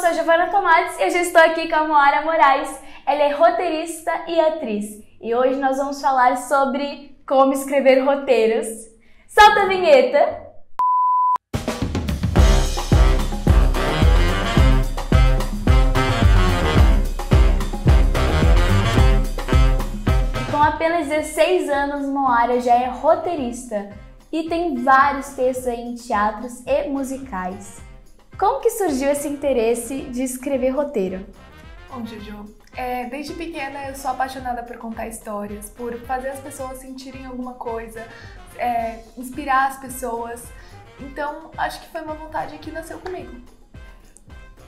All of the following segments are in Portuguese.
sou Giovana Tomates e eu já estou aqui com a Moara Moraes. Ela é roteirista e atriz. E hoje nós vamos falar sobre como escrever roteiros. Solta a vinheta! Com apenas 16 anos, Moara já é roteirista e tem vários textos em teatros e musicais. Como que surgiu esse interesse de escrever roteiro? Bom, Jojo, é, desde pequena eu sou apaixonada por contar histórias, por fazer as pessoas sentirem alguma coisa, é, inspirar as pessoas. Então, acho que foi uma vontade que nasceu comigo.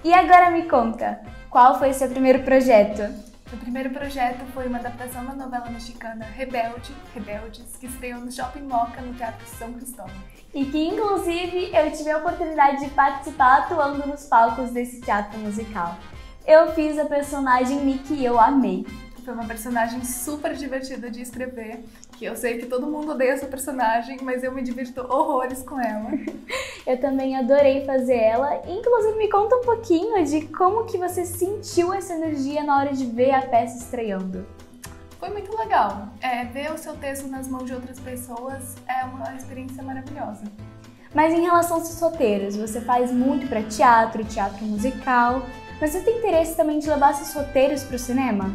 E agora me conta, qual foi seu primeiro projeto? O primeiro projeto foi uma adaptação da novela mexicana Rebelde, Rebeldes, que estreou no Shopping Moca, no Teatro São Cristóvão. E que, inclusive, eu tive a oportunidade de participar atuando nos palcos desse teatro musical. Eu fiz a personagem Mickey e eu amei. Foi uma personagem super divertida de escrever, que eu sei que todo mundo odeia essa personagem, mas eu me divirto horrores com ela. eu também adorei fazer ela. Inclusive, me conta um pouquinho de como que você sentiu essa energia na hora de ver a peça estreando. Foi muito legal. É, ver o seu texto nas mãos de outras pessoas é uma experiência maravilhosa. Mas em relação aos seus roteiros, você faz muito para teatro, teatro musical. Mas você tem interesse também de levar seus roteiros para o cinema?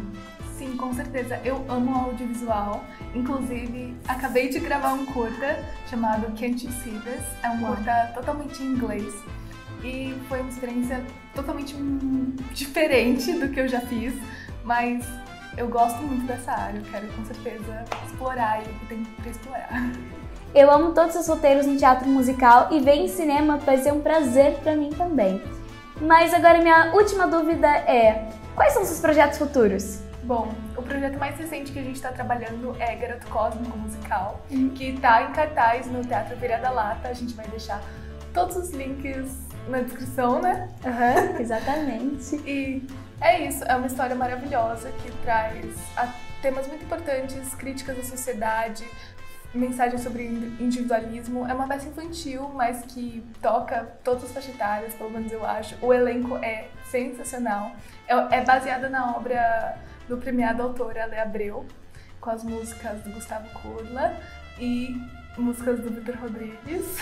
Sim, com certeza. Eu amo audiovisual. Inclusive, acabei de gravar um curta chamado Can't You See This. É um curta totalmente em inglês. E foi uma experiência totalmente diferente do que eu já fiz, mas eu gosto muito dessa área. Eu quero com certeza explorar e tem que explorar. Eu amo todos os roteiros no teatro musical e ver em cinema vai ser um prazer para mim também. Mas agora minha última dúvida é: quais são seus projetos futuros? Bom, o projeto mais recente que a gente está trabalhando é Garoto Cósmico Musical, uhum. que está em cartaz no Teatro Vira da Lata. A gente vai deixar todos os links na descrição, né? Uhum, exatamente. e é isso, é uma história maravilhosa que traz temas muito importantes, críticas à sociedade, mensagem sobre individualismo. É uma peça infantil, mas que toca todas as faixas etárias, pelo menos eu acho. O elenco é sensacional. É, é baseada na obra do premiado autor Ale Abreu, com as músicas do Gustavo Kurla e músicas do Vitor Rodrigues.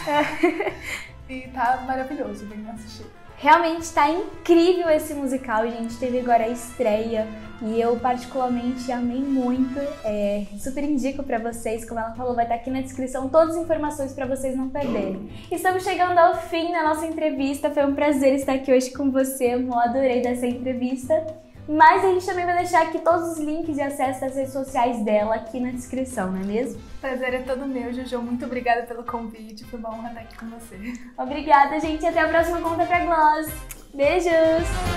e tá maravilhoso, venham assistir. Realmente está incrível esse musical, gente. Teve agora a estreia e eu particularmente amei muito. É, super indico para vocês, como ela falou, vai estar tá aqui na descrição todas as informações para vocês não perderem. Estamos chegando ao fim da nossa entrevista. Foi um prazer estar aqui hoje com você. Eu adorei dessa entrevista. Mas a gente também vai deixar aqui todos os links de acesso às redes sociais dela aqui na descrição, não é mesmo? Prazer é todo meu, Jojo. Muito obrigada pelo convite. Foi uma honra estar aqui com você. Obrigada, gente. Até a próxima conta pra Gloss. Beijos!